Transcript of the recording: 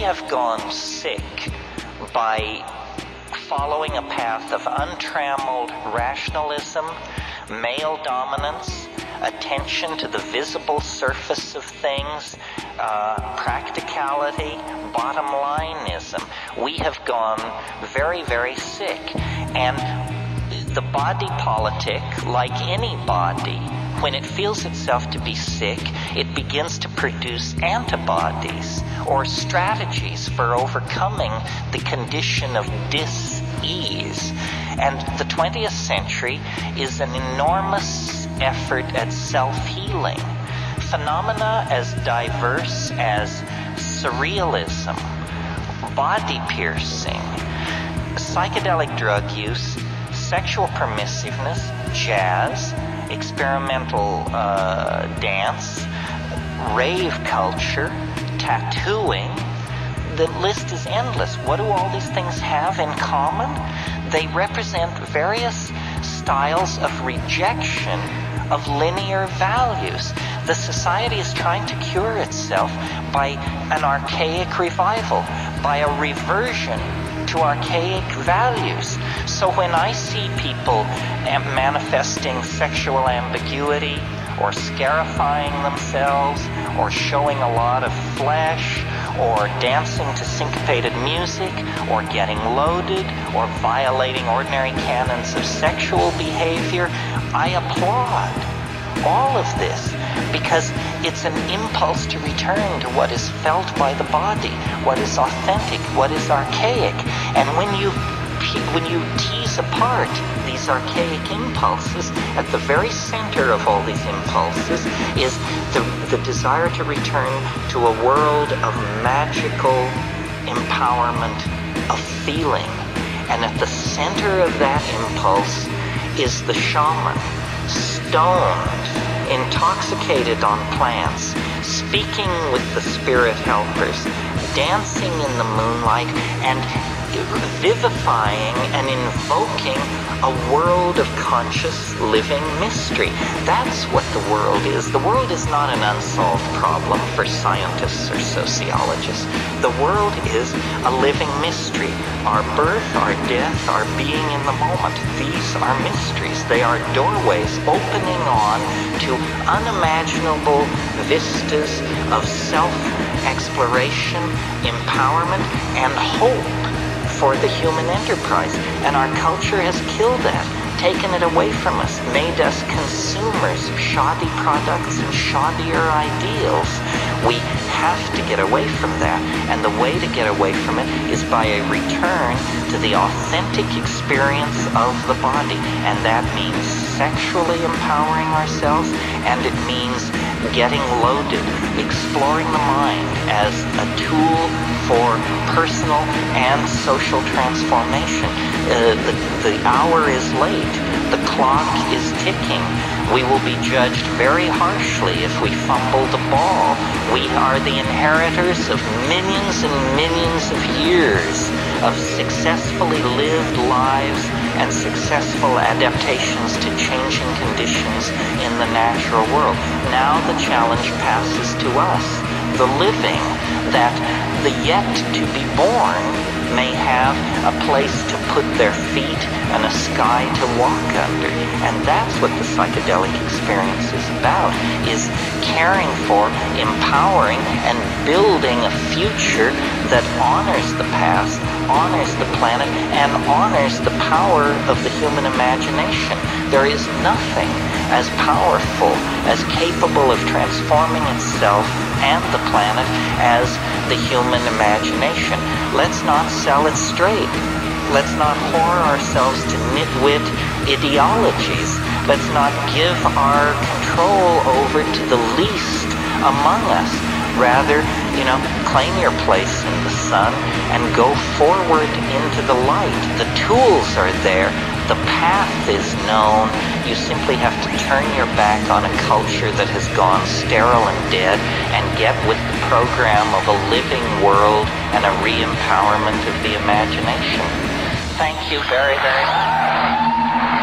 have gone sick by following a path of untrammeled rationalism, male dominance, attention to the visible surface of things, uh, practicality, bottom lineism. We have gone very, very sick. And the body politic, like any body, when it feels itself to be sick, it begins to produce antibodies or strategies for overcoming the condition of dis-ease. And the 20th century is an enormous effort at self-healing. Phenomena as diverse as surrealism, body piercing, psychedelic drug use, sexual permissiveness, jazz, experimental uh, dance, rave culture, tattooing. The list is endless. What do all these things have in common? They represent various styles of rejection of linear values. The society is trying to cure itself by an archaic revival, by a reversion to archaic values. So when I see people manifesting sexual ambiguity, or scarifying themselves, or showing a lot of flesh, or dancing to syncopated music, or getting loaded, or violating ordinary canons of sexual behavior, I applaud all of this because it's an impulse to return to what is felt by the body, what is authentic, what is archaic. And when you when you tease apart these archaic impulses, at the very center of all these impulses is the, the desire to return to a world of magical empowerment, of feeling. And at the center of that impulse is the shaman, stoned, intoxicated on plants, speaking with the spirit helpers, dancing in the moonlight, and vivifying and invoking a world of conscious living mystery. That's what the world is. The world is not an unsolved problem for scientists or sociologists. The world is a living mystery. Our birth, our death, our being in the moment. These are mysteries. They are doorways opening on to unimaginable vistas of self-exploration, empowerment, and hope for the human enterprise. And our culture has killed that, taken it away from us, made us consumers of shoddy products and shoddier ideals. We have to get away from that. And the way to get away from it is by a return to the authentic experience of the body. And that means sexually empowering ourselves, and it means getting loaded, exploring the mind as a tool for personal and social transformation. Uh, the, the hour is late. The clock is ticking. We will be judged very harshly if we fumble the ball. We are the inheritors of millions and millions of years of successfully lived lives and successful adaptations to changing conditions in the natural world. Now the challenge passes to us, the living, that the yet to be born may have a place to put their feet and a sky to walk under. And that's what the psychedelic experience is about, is caring for, empowering, and building a future that honors the past, honors the planet, and honors the power of the human imagination. There is nothing as powerful, as capable of transforming itself and the planet as the human imagination. Let's not sell it straight. Let's not whore ourselves to nitwit ideologies. Let's not give our control over to the least among us. Rather, you know, claim your place in the sun and go forward into the light. The tools are there. The path is known. You simply have to turn your back on a culture that has gone sterile and dead and get with the program of a living world and a re-empowerment of the imagination. Thank you very, very much.